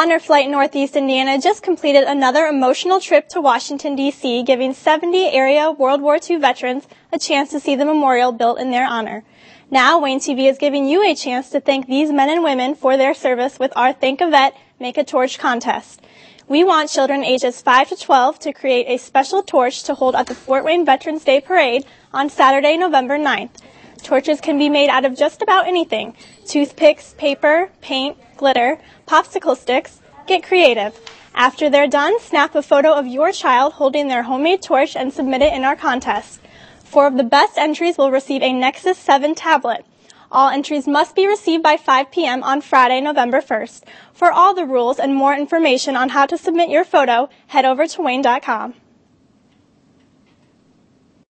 Honor Flight Northeast Indiana just completed another emotional trip to Washington, D.C., giving 70 area World War II veterans a chance to see the memorial built in their honor. Now, WANE TV is giving you a chance to thank these men and women for their service with our Thank a Vet, Make a Torch contest. We want children ages 5 to 12 to create a special torch to hold at the Fort Wayne Veterans Day Parade on Saturday, November 9th. Torches can be made out of just about anything toothpicks, paper, paint, glitter, popsicle sticks. Get creative. After they're done, snap a photo of your child holding their homemade torch and submit it in our contest. Four of the best entries will receive a Nexus 7 tablet. All entries must be received by 5 p.m. on Friday, November 1st. For all the rules and more information on how to submit your photo, head over to wane.com.